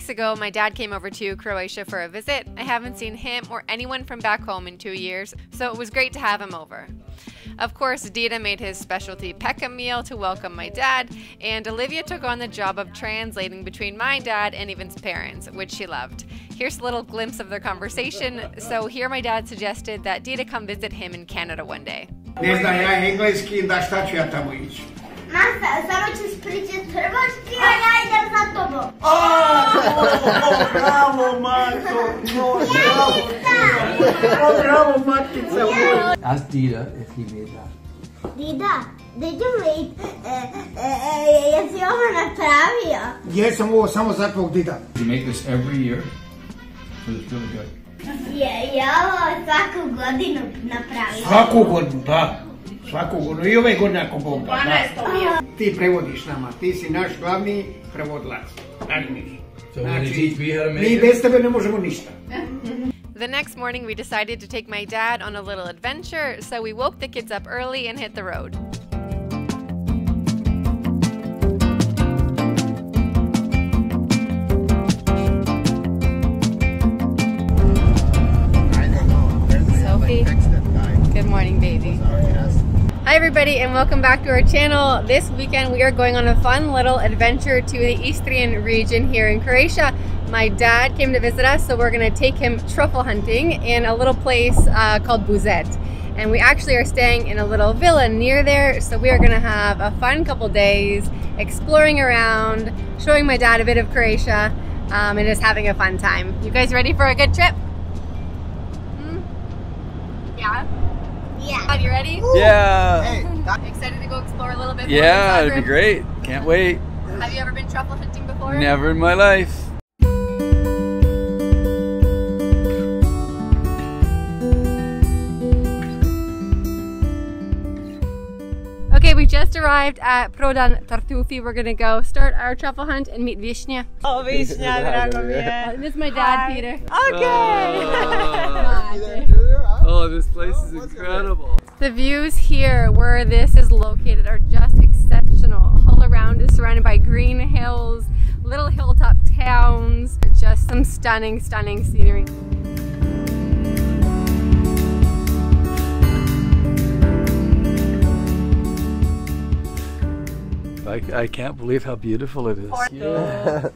Weeks ago, my dad came over to Croatia for a visit. I haven't seen him or anyone from back home in two years, so it was great to have him over. Of course, Dida made his specialty peka meal to welcome my dad, and Olivia took on the job of translating between my dad and Ivan's parents, which she loved. Here's a little glimpse of their conversation. So, here my dad suggested that Dida come visit him in Canada one day. Masa, samo ćeš pričati hrvatski, a ja idem za tobom. A, bravo, Marko, no, bravo, o, bravo, matica moja. Ask Dita if he made that. Dida, did you make, e, e, e, jesi ovo napravio? Jesam ovo samo za tvog dida. You make this every year, so it's really good. Je, je ovo svaku godinu napravio? Svaku godinu, da. Svaku godinu. I ove godine ako Bog da. da. Ti prevodiš nama, ti si naš glavni prevodilac. Razumiješ? So when you teach me how to make mi bez tebe ne možemo ništa. The next morning, we decided to take my dad on a little adventure, so we woke the kids up early and hit the road. Sophie. Good morning, baby. Hi, everybody, and welcome back to our channel. This weekend, we are going on a fun little adventure to the Istrian region here in Croatia. My dad came to visit us, so we're going to take him truffle hunting in a little place uh, called Buzet. And we actually are staying in a little villa near there, so we are going to have a fun couple days exploring around, showing my dad a bit of Croatia, um, and just having a fun time. You guys ready for a good trip? Hmm? Yeah? Yeah. Dad, you ready? Yeah. Excited to go explore a little bit more Yeah, it'd be great. Can't wait. Have you ever been truffle hunting before? Never in my life. Okay, we just arrived at Prodan Tartufi. We're gonna go start our truffle hunt and meet Vishnya. Oh, Višnja, drago mi je. Uh, this is my dad, Hi. Peter. Okay. Oh, Oh, this place is incredible. The views here where this is located are just exceptional. All around is surrounded by green hills, little hilltop towns, just some stunning, stunning scenery. I, I can't believe how beautiful it is.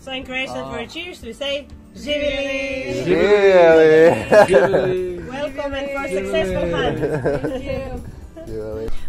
So in Croatian for cheers we say Živjeli. Welcome and for successful hunt.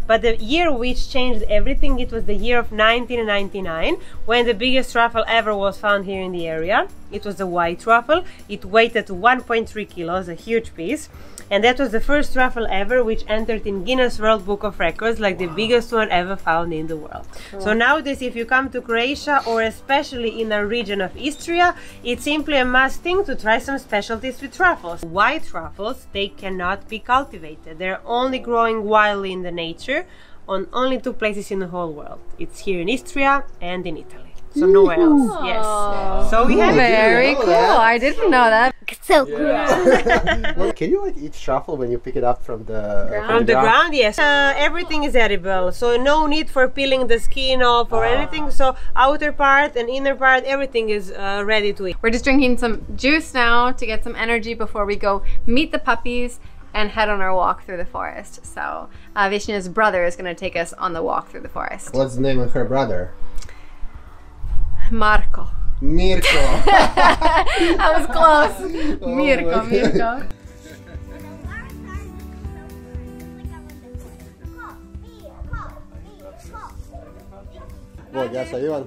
But the year which changed everything, it was the year of 1999, when the biggest truffle ever was found here in the area. It was a white truffle. It weighed at 1.3 kilos, a huge piece. And that was the first truffle ever which entered in Guinness World Book of Records, like the biggest one ever found in the world. So nowadays, if you come to Croatia or especially in the region of Istria, it's simply a must thing to try some specialties with truffles. White truffles, they cannot be cultivated. They're only growing wildly in the nature on only two places in the whole world. It's here in Istria and in Italy. So nowhere else. Yes. So we have. Very cool. I didn't know that. So cool. Well, can you like eat truffle when you pick it up from the From the ground, yes. Uh, everything is edible, so no need for peeling the skin off or anything. So outer part and inner part, everything is uh, ready to eat. We're just drinking some juice now to get some energy before we go meet the puppies and head on our walk through the forest. So uh, Vishnya's brother is going to take us on the walk through the forest. What's the name of her brother? Marco. Mirko. That was close. Mirko, Mirko. Bog, ja sam Ivan.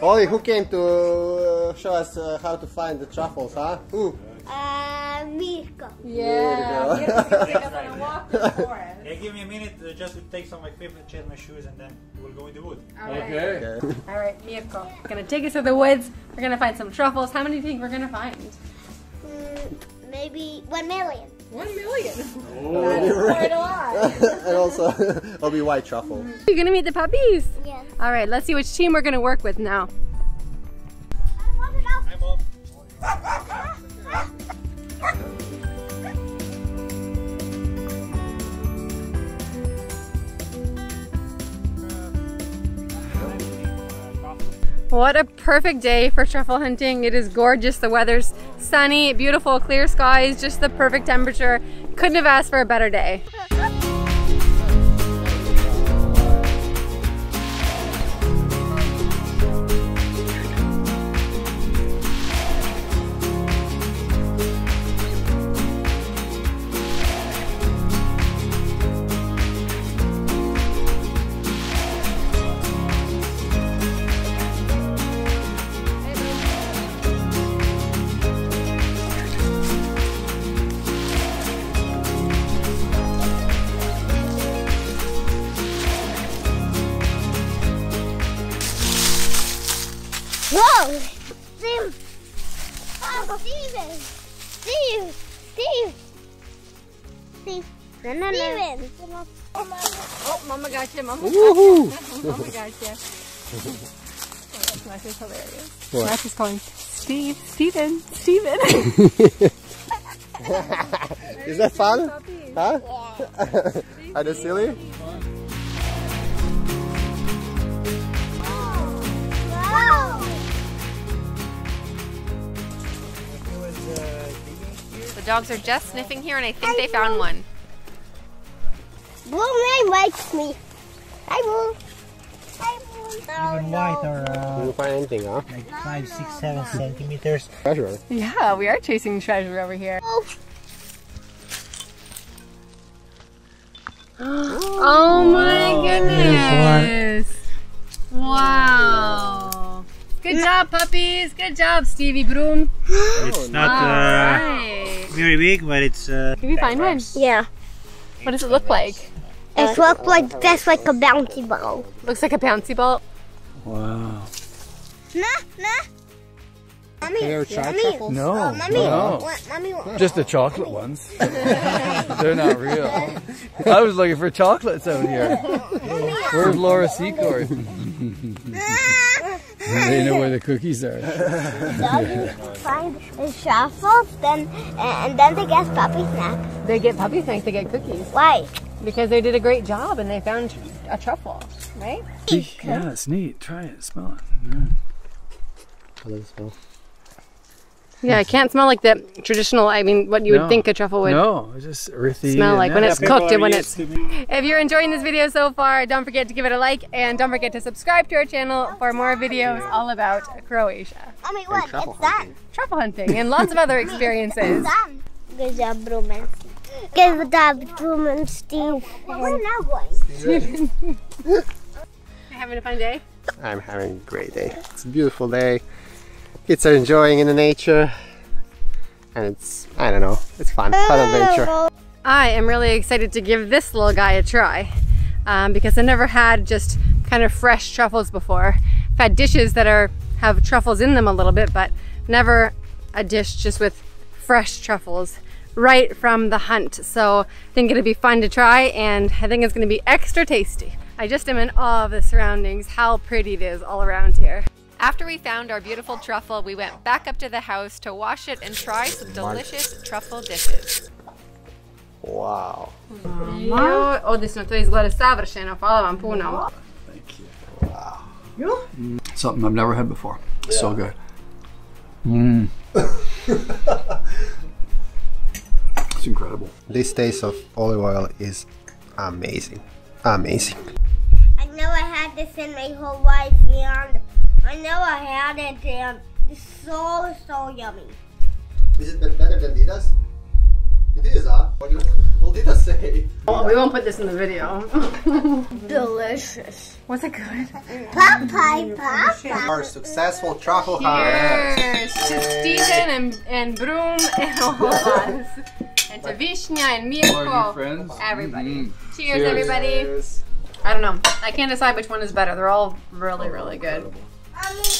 Oli, who came to uh, show us uh, how to find the truffles, huh? Who? Uh, Mirko. Yeah. Yeah, give me a minute uh, just to take some equipment, change my shoes, and then we'll go in the wood. Okay. Okay. All right, Mirko. We're gonna take us to the woods. We're gonna find some truffles. How many do you think we're gonna find? Mm, maybe one million. One million. and also, it'll be white truffle. You're gonna meet the puppies. Yes. All right, let's see which team we're gonna work with now. What a perfect day for truffle hunting. It is gorgeous. The weather's sunny, beautiful, clear skies, just the perfect temperature. Couldn't have asked for a better day. Got you, mama got you. mama got you. Oh, that's Matthew's hilarious. What? Matthew's calling Steve, Steven, Steven. Is that fun? Huh? Are they silly? The dogs are just sniffing here and I think they found one. Blue man likes me. Hi, Blue. Hi, Blue. Even white are You uh, don't find anything, huh? like 5, 6, 7 centimeters. Treasure. Yeah, we are chasing treasure over here. Oh, Oh my goodness! Wow! Good job, puppies! Good job, Stevie Brum. It's not uh, Alright. very big, but it's uh, Can we find one? yeah. What does it look like? It looks like just like a bouncy ball. Looks like a bouncy ball. Wow. Nah, nah. Mommy, They're shark mommy. No, uh, mommy, no. what, mommy, what? Just the chocolate ones. They're not real. I was looking for chocolates out here. Where's Laura Secord? they know where the cookies are. Doggies find the shuffles, then and then they get puppy snacks. They get puppy snacks, they get cookies. Why? Because they did a great job and they found a truffle, right? Yeah, it's neat. Try it. Smell it. Yeah. How does it smell? Yeah, it can't smell like the traditional, I mean, what you would think a truffle would No, it's just earthy. smell like when it's people cooked and when it's... If you're enjoying this video so far, don't forget to give it a like and don't forget to subscribe to our channel for more videos all about Croatia. Mommy, what? It's truffle done. Truffle hunting and lots of other experiences. Good job, Bruman. Good job, Bruman, Steve. We're now going. Having a fun day? I'm having a great day. It's a beautiful day. Kids are enjoying in the nature. And it's, I don't know, it's fun. Fun adventure. I am really excited to give this little guy a try um, because I never had just kind of fresh truffles before. I've had dishes that are have truffles in them a little bit, but never a dish just with fresh truffles right from the hunt. So I think it'll be fun to try and I think it's gonna be extra tasty. I just am in awe of the surroundings, how pretty it is all around here. After we found our beautiful truffle, we went back up to the house to wash it and try some delicious truffle dishes. Wow. Jo, odlično, to izgleda savršeno, hvala vam puno. Something I've never had before. So good. Mm. it's incredible. This taste of olive oil is amazing. Amazing. I know I had this in my whole life, and I know I had it, and it's so, so yummy. Is it better than Didas? It is, huh? What did Didas say? We won't put this in the video. Delicious. Was it good? Popeye, Popeye. Our successful truffle hunt. Cheers to Steven and, and Brum and all of us. And to Vishnya and Mirko. friends? Everybody. Mm-hmm. Cheers, Cheers. everybody. I don't know. I can't decide which one is better. They're all really, really good.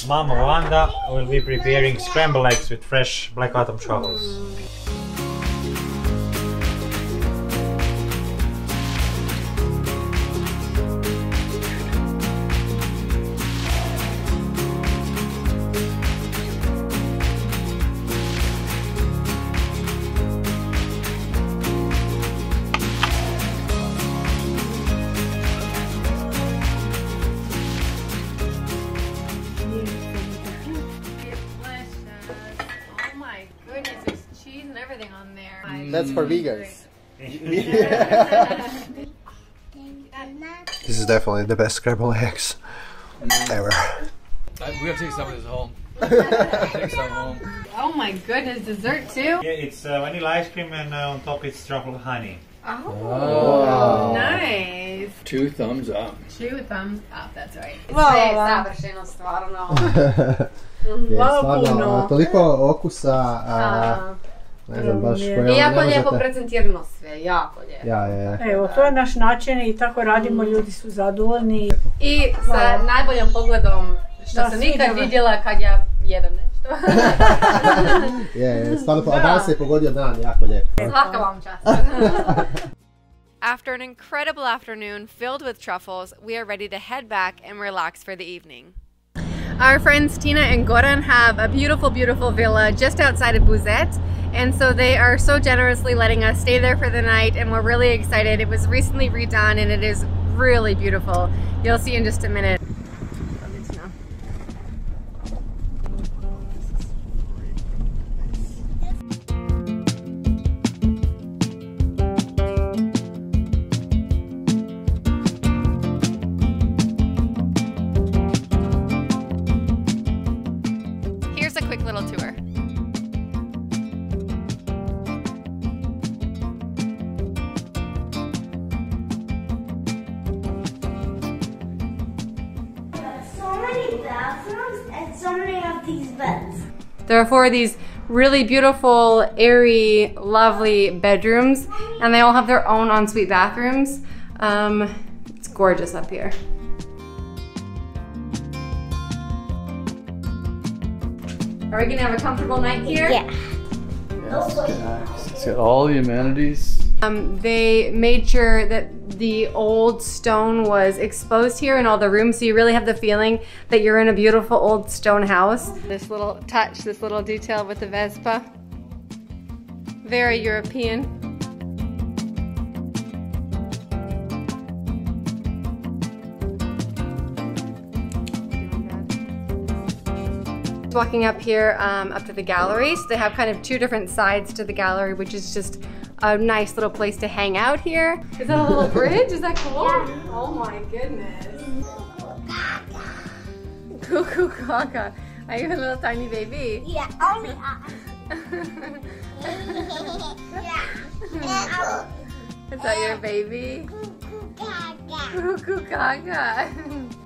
Mama Vanda will be preparing scrambled eggs with fresh black autumn truffles. Mm. That's for vegans. this is definitely the best scrambled eggs ever. I, we gotta take some of this home. take some home. Oh my goodness, dessert too? Yeah, it's uh, vanilla ice cream and uh, on top it's truffle honey. Oh, nice. Two thumbs up. Two thumbs up, that's right. Hvala Sve je vam. savršeno, stvarno. Je, Hvala stvarno, puno. toliko okusa, a, A, ne znam baš I koje I jako lijepo možete- prezentirano sve, jako lijepo. Ja, ja, ja. Evo, to je naš način i tako radimo, ljudi su zadovoljni. I sa Hvala. najboljom pogledom što Da, sam nikad me. vidjela kad ja jedem nešto. Je, je, stvarno, a danas je pogodio dan, jako lijepo. Svaka vam čast. After an incredible afternoon filled with truffles, we are ready to head back and relax for the evening. Our friends Tina and Goran have a beautiful, beautiful villa just outside of Buzet. And so they are so generously letting us stay there for the night, and we're really excited. It was recently redone and it is really beautiful. You'll see in just a minute. So many bathrooms and so many of these beds. There are four of these really beautiful, airy, lovely bedrooms, and they all have their own ensuite bathrooms. Um, it's gorgeous up here. Are we gonna have a comfortable night here? Yeah. It's got all the amenities. Um, they made sure that the old stone was exposed here in all the rooms, so you really have the feeling that you're in a beautiful old stone house. This little touch, this little detail with the Vespa. Very European. Walking up here, um, up to the gallery. So they have kind of two different sides to the gallery, which is just a nice little place to hang out here. Is that a little bridge? Is that cool? Oh my goodness. Cuckoo Kaka. Are you a little tiny baby? Yeah, oh, only us. yeah. Is that your baby? Cuckoo Kaka.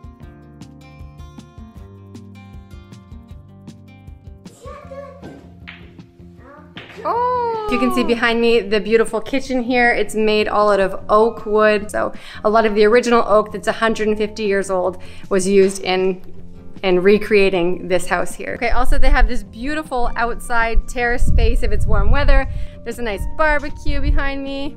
Oh. You can see behind me the beautiful kitchen here. It's made all out of oak wood. So a lot of the original oak that's 150 years old was used in in recreating this house here. Okay, also they have this beautiful outside terrace space if it's warm weather. There's a nice barbecue behind me.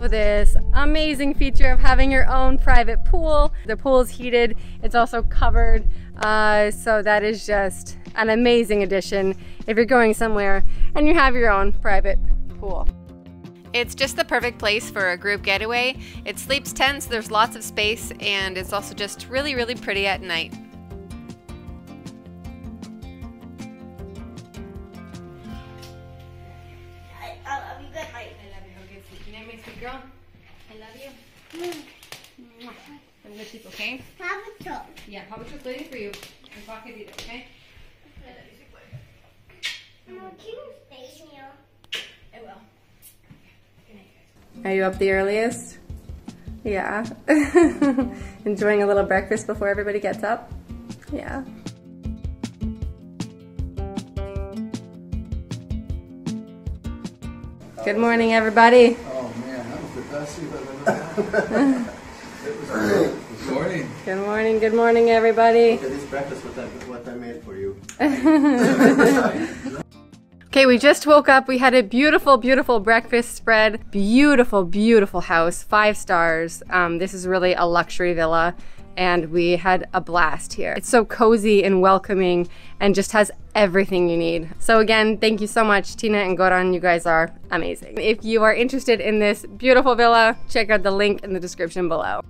This amazing feature of having your own private pool. The pool is heated, it's also covered, uh, so that is just an amazing addition if you're going somewhere and you have your own private pool. It's just the perfect place for a group getaway. It sleeps tent, so there's lots of space, and it's also just really, really pretty at night. I, I love you good night. I love you. Go get sleep. Good night, my sweet girl. I love you. Have a good sleep, okay? Papa took. Yeah, Papa Cho's waiting for you. And Pocket either, okay? Can you stay here? I will. Are you up the earliest? Yeah. Enjoying a little breakfast before everybody gets up? Yeah. Good morning, everybody. Oh man, that was the best sleep I've ever had. it was great. Good morning. Good morning, good morning, everybody. Look at this breakfast what I, what I made for you. Okay, we just woke up. We had a beautiful, beautiful breakfast spread. Beautiful, beautiful house. Five stars. Um, this is really a luxury villa, and we had a blast here. It's so cozy and welcoming and just has everything you need. So, again, thank you so much, Tina and Goran. You guys are amazing. If you are interested in this beautiful villa, check out the link in the description below.